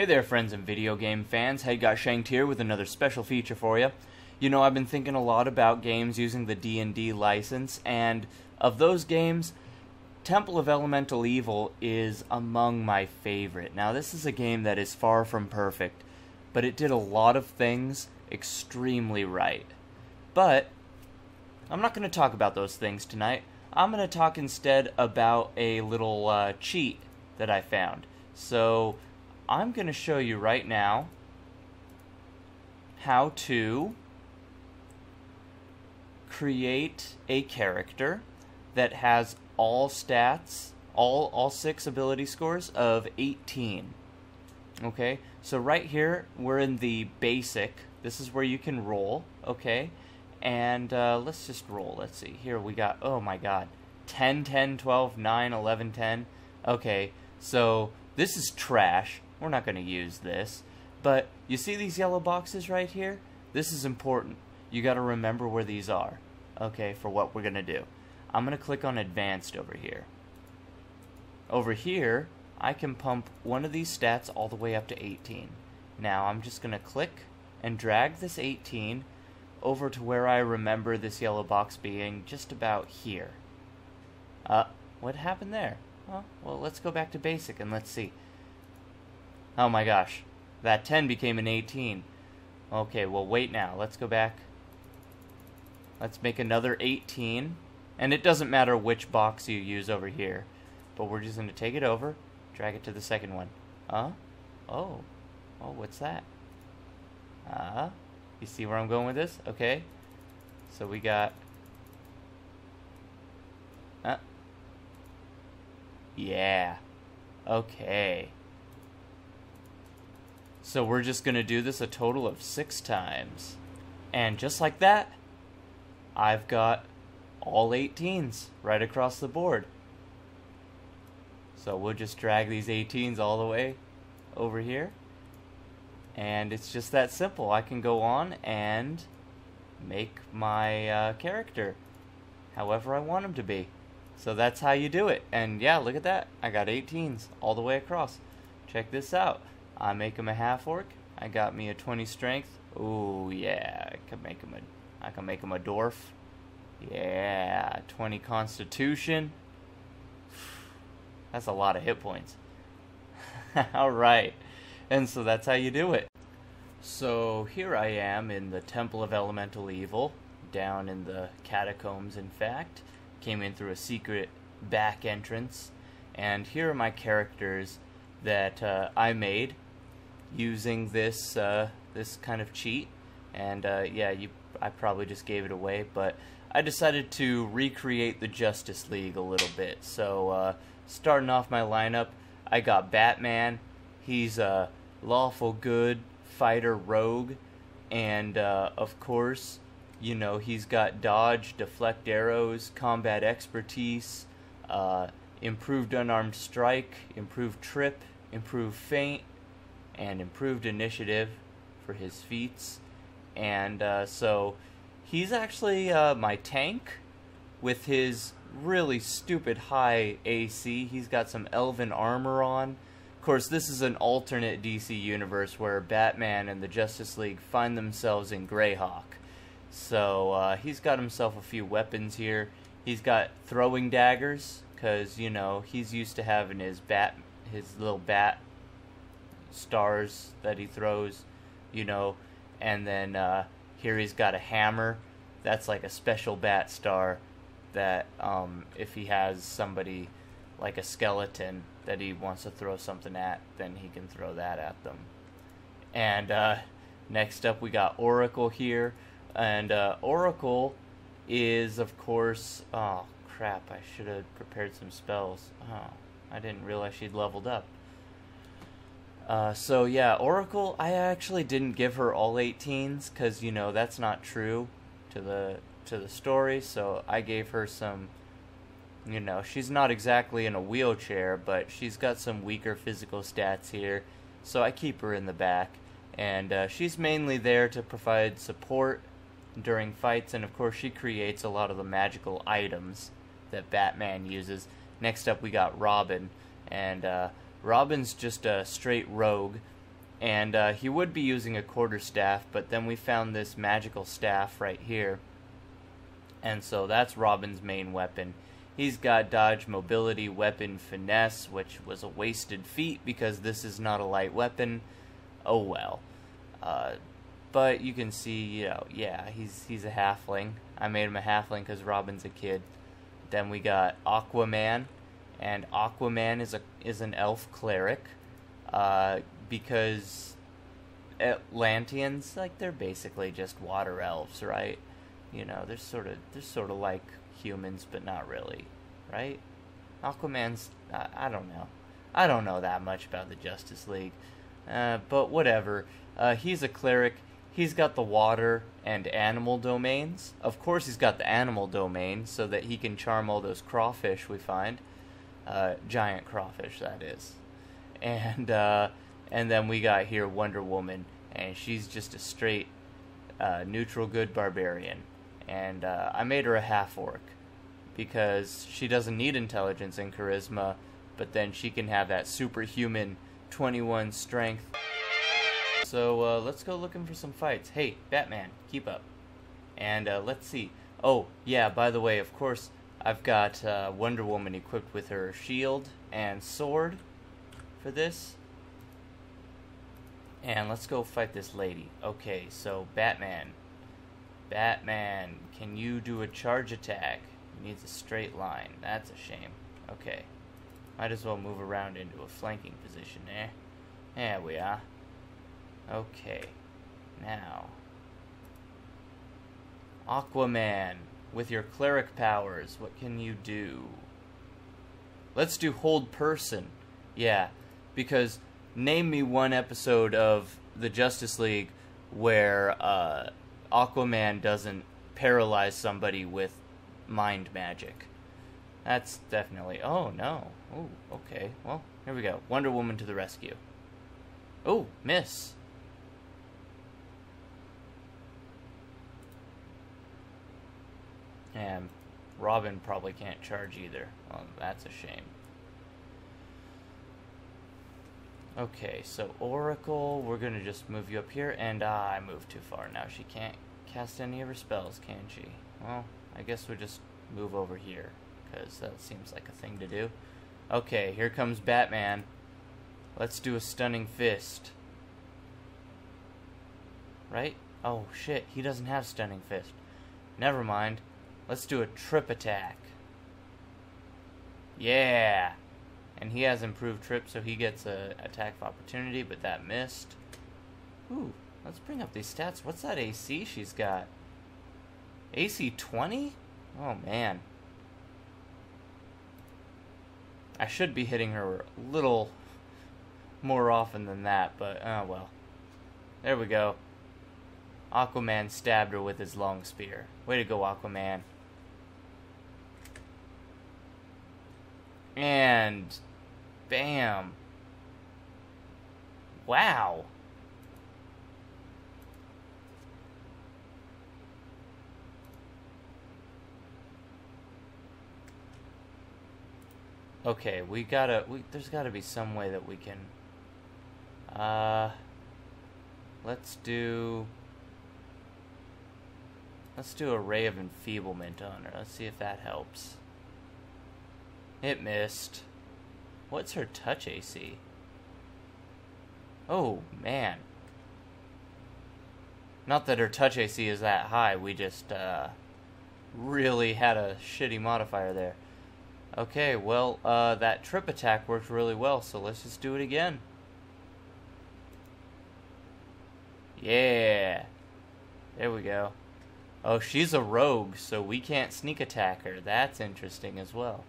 Hey there, friends and video game fans. Head Got Shanked here with another special feature for you. You know, I've been thinking a lot about games using the D&D license, and of those games, Temple of Elemental Evil is among my favorite. Now, this is a game that is far from perfect, but it did a lot of things extremely right. But I'm not going to talk about those things tonight. I'm going to talk instead about a little uh, cheat that I found. So, I'm going to show you right now how to create a character that has all stats, all all six ability scores of 18. Okay? So right here we're in the basic. This is where you can roll, okay? And uh, let's just roll. Let's see. Here we got oh my god. 10 10 12 9 11 10. Okay. So this is trash. We're not going to use this. But you see these yellow boxes right here? This is important. You got to remember where these are, okay, for what we're going to do. I'm going to click on Advanced over here. Over here, I can pump one of these stats all the way up to 18. Now I'm just going to click and drag this 18 over to where I remember this yellow box being just about here. Uh, what happened there? Well, well, let's go back to basic and let's see. Oh my gosh. That 10 became an 18. Okay, well, wait now. Let's go back. Let's make another 18. And it doesn't matter which box you use over here. But we're just going to take it over, drag it to the second one. Huh? Oh. Oh, what's that? Ah. Uh, you see where I'm going with this? Okay. So we got... Uh. Yeah. Okay. So we're just going to do this a total of six times. And just like that, I've got all 18s right across the board. So we'll just drag these 18s all the way over here. And it's just that simple. I can go on and make my uh, character however I want him to be. So that's how you do it. And yeah, look at that. I got 18s all the way across. Check this out. I make him a half orc. I got me a 20 strength. Oh yeah, I can make him a I can make him a dwarf. Yeah, 20 constitution. That's a lot of hit points. All right. And so that's how you do it. So here I am in the Temple of Elemental Evil, down in the catacombs in fact. Came in through a secret back entrance. And here are my characters that uh, I made using this uh, this kind of cheat. And uh, yeah, you I probably just gave it away, but I decided to recreate the Justice League a little bit. So uh, starting off my lineup, I got Batman. He's a lawful good fighter rogue, and uh, of course, you know he's got dodge, deflect arrows, combat expertise, uh, improved unarmed strike, improved trip, improved feint, and improved initiative for his feats. And uh, so he's actually uh, my tank with his really stupid high AC. He's got some elven armor on. Of course, this is an alternate DC universe where Batman and the Justice League find themselves in Greyhawk. So uh, he's got himself a few weapons here. He's got throwing daggers because you know he's used to having his bat, his little bat stars that he throws, you know, and then uh, here he's got a hammer. That's like a special bat star that um, if he has somebody like a skeleton that he wants to throw something at, then he can throw that at them. And uh, next up, we got Oracle here. And uh, Oracle is, of course, oh crap, I should have prepared some spells. Oh, I didn't realize she'd leveled up. Uh, so yeah, Oracle, I actually didn't give her all 18s because you know that's not true to the to the story. So I gave her some. You know, she's not exactly in a wheelchair, but she's got some weaker physical stats here. So I keep her in the back, and uh, she's mainly there to provide support during fights, and of course she creates a lot of the magical items that Batman uses. Next up, we got Robin, and uh, Robin's just a straight rogue, And uh, he would be using a quarter staff, but then we found this magical staff right here. And so that's Robin's main weapon. He's got dodge, mobility, weapon, finesse, which was a wasted feat because this is not a light weapon. Oh well. Uh, but you can see, you know, yeah, he's he's a halfling. I made him a halfling because Robin's a kid. Then we got Aquaman, and Aquaman is a is an elf cleric, uh, because Atlanteans like they're basically just water elves, right? You know, they're sort of they're sort of like humans, but not really, right? Aquaman's I, I don't know, I don't know that much about the Justice League, uh, but whatever. Uh, he's a cleric he's got the water and animal domains. Of course, he's got the animal domain so that he can charm all those crawfish we find. Uh, giant crawfish, that is. And uh, and then we got here Wonder Woman, and she's just a straight uh, neutral good barbarian. And uh, I made her a half orc because she doesn't need intelligence and charisma, but then she can have that superhuman 21 strength. So uh, let's go looking for some fights. Hey, Batman, keep up. And uh, let's see. Oh, yeah, by the way, of course, I've got uh, Wonder Woman equipped with her shield and sword for this. And let's go fight this lady. Okay, so Batman. Batman, can you do a charge attack? Needs a straight line. That's a shame. Okay. Might as well move around into a flanking position, eh? There we are. Okay. Now. Aquaman, with your cleric powers, what can you do? Let's do hold person. Yeah, because name me one episode of the Justice League where uh, Aquaman doesn't paralyze somebody with mind magic. That's definitely. Oh no. Oh, okay. Well, here we go. Wonder Woman to the rescue. Oh, miss. And Robin probably can't charge either. Well, that's a shame. Okay, so Oracle, we're going to just move you up here, and I moved too far. Now she can't cast any of her spells, can she? Well, I guess we'll just move over here, because that seems like a thing to do. Okay, here comes Batman. Let's do a stunning fist. Right? Oh, shit, he doesn't have stunning fist. Never mind. Let's do a trip attack. Yeah. And he has improved trip, so he gets a attack of opportunity, but that missed. Ooh, let's bring up these stats. What's that AC she's got? AC 20? Oh, man. I should be hitting her a little more often than that, but oh well. There we go. Aquaman stabbed her with his long spear. Way to go, Aquaman. And bam. Wow. Okay, we gotta. We, there's gotta be some way that we can. Uh, let's do. Let's do a ray of enfeeblement on her. Let's see if that helps. It missed. What's her touch AC? Oh, man. Not that her touch AC is that high, we just, uh, really had a shitty modifier there. Okay, well, uh, that trip attack worked really well, so let's just do it again. Yeah. There we go. Oh, she's a rogue, so we can't sneak attack her. That's interesting as well.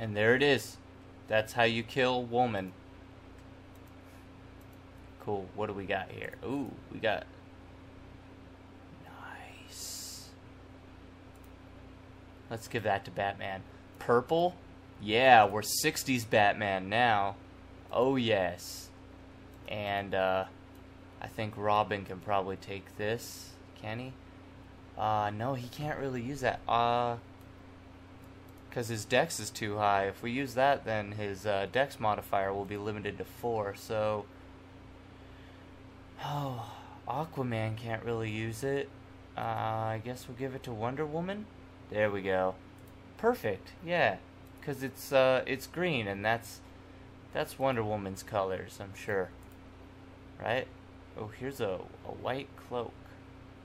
And there it is. That's how you kill woman. Cool. What do we got here? Ooh, we got... Nice. Let's give that to Batman. Purple? Yeah, we're 60s Batman now. Oh, yes. And, uh... I think Robin can probably take this. Can he? Uh, no, he can't really use that. Uh, because his dex is too high. If we use that, then his uh, dex modifier will be limited to 4, so... Oh, Aquaman can't really use it. Uh, I guess we'll give it to Wonder Woman? There we go. Perfect, yeah. Because it's, uh, it's green, and that's, that's Wonder Woman's colors, I'm sure. Right? Oh, here's a, a white cloak.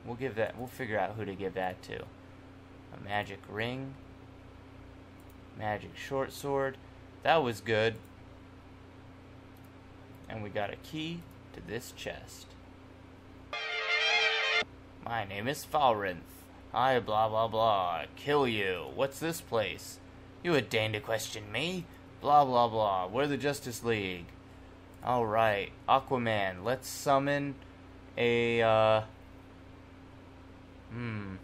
We'll give that, we'll figure out who to give that to. A magic ring. Magic short sword. That was good. And we got a key to this chest. My name is Falrinth. I blah blah blah. Kill you. What's this place? You would deign to question me? Blah blah blah. We're the Justice League. Alright. Aquaman, let's summon a uh Hmm.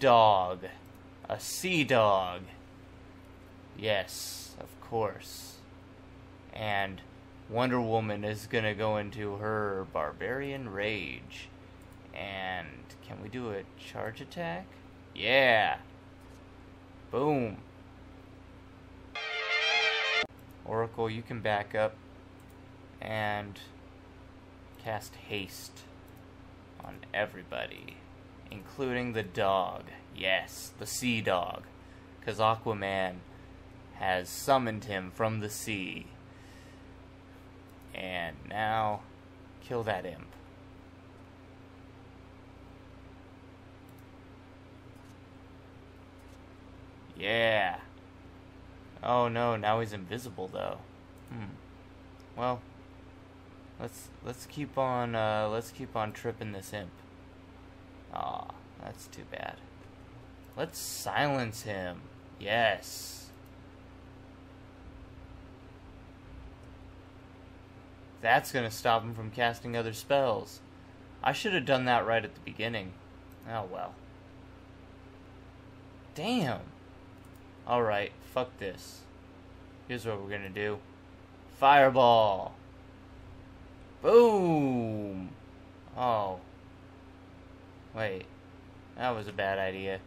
Dog. A sea dog. Yes, of course. And Wonder Woman is gonna go into her barbarian rage. And can we do a charge attack? Yeah. Boom. Oracle, you can back up and cast haste on everybody, including the dog. Yes, the sea dog. Because Aquaman has summoned him from the sea. And now, kill that imp. Yeah. Oh no, now he's invisible though. Hmm. Well, let's let's keep on uh, let's keep on tripping this imp. Aw, that's too bad. Let's silence him. Yes. That's going to stop him from casting other spells. I should have done that right at the beginning. Oh well. Damn. Alright, fuck this. Here's what we're gonna do. Fireball! Boom! Oh. Wait. That was a bad idea.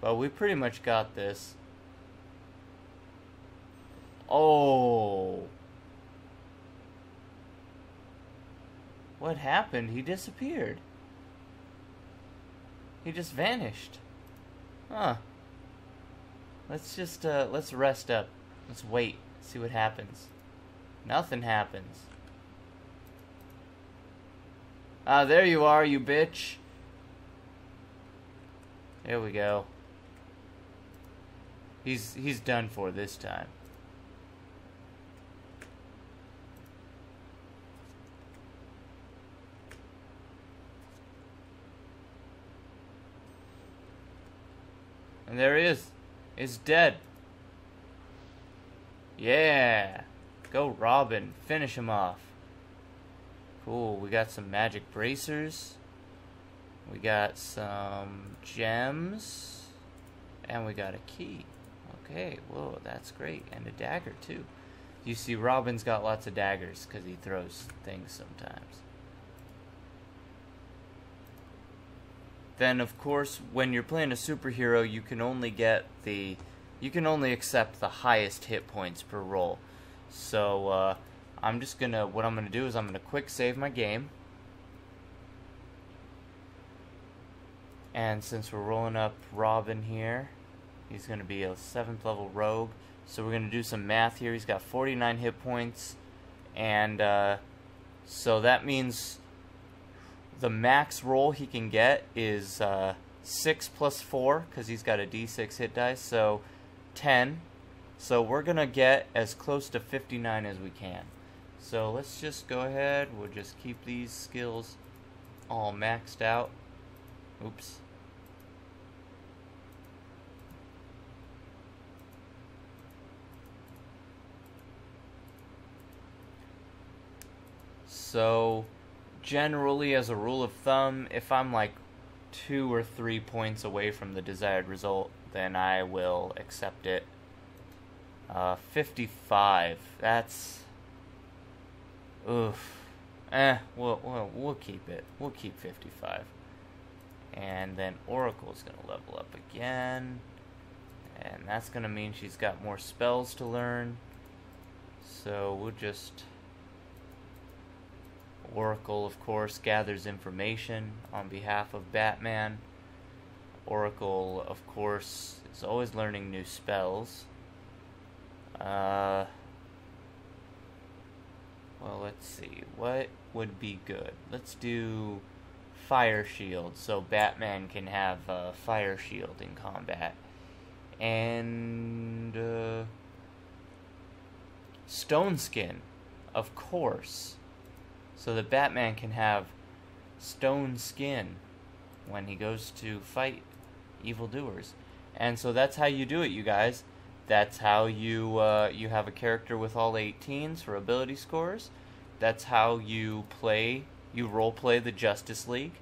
But we pretty much got this. Oh. What happened? He disappeared. He just vanished. Huh. Let's just, uh, let's rest up. Let's wait. See what happens. Nothing happens. Ah, there you are, you bitch. There we go. He's, he's done for this time. And there he is. He's dead. Yeah. Go Robin. Finish him off. Cool. We got some magic bracers. We got some gems. And we got a key. Okay. Whoa, that's great. And a dagger, too. You see, Robin's got lots of daggers because he throws things sometimes. Then of course when you're playing a superhero you can only get the you can only accept the highest hit points per roll. So uh, I'm just gonna what I'm gonna do is I'm gonna quick save my game. And since we're rolling up Robin here he's gonna be a 7th level rogue. So we're gonna do some math here. He's got 49 hit points. And uh, so that means the max roll he can get is uh, 6 plus 4 because he's got a d6 hit dice, so 10. So we're going to get as close to 59 as we can. So let's just go ahead, we'll just keep these skills all maxed out. Oops. So generally, as a rule of thumb, if I'm like two or three points away from the desired result, then I will accept it. Uh, 55. That's. Oof. Eh, we'll, we'll, we'll keep it. We'll keep 55. And then Oracle's going to level up again. And that's going to mean she's got more spells to learn. So we'll just... Oracle, of course, gathers information on behalf of Batman. Oracle, of course, is always learning new spells. Uh, well, let's see. What would be good? Let's do Fire Shield, so Batman can have uh, Fire Shield in combat. And uh, Stone Skin, of course, so that Batman can have stone skin when he goes to fight evildoers. And so that's how you do it, you guys. That's how you uh, you have a character with all 18s for ability scores. That's how you play, you role play the Justice League,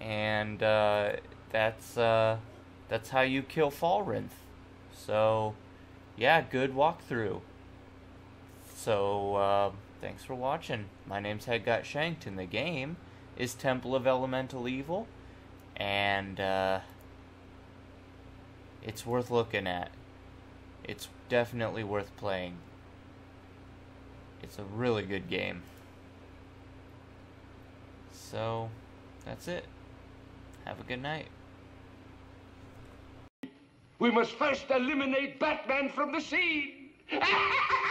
and uh, that's uh, that's how you kill Falrinth. So, yeah, good walkthrough. So, uh, thanks for watching. My name's Head Got Shanked, and the game is Temple of Elemental Evil, and uh, it's worth looking at. It's definitely worth playing. It's a really good game. So, that's it. Have a good night. We must first eliminate Batman from the scene.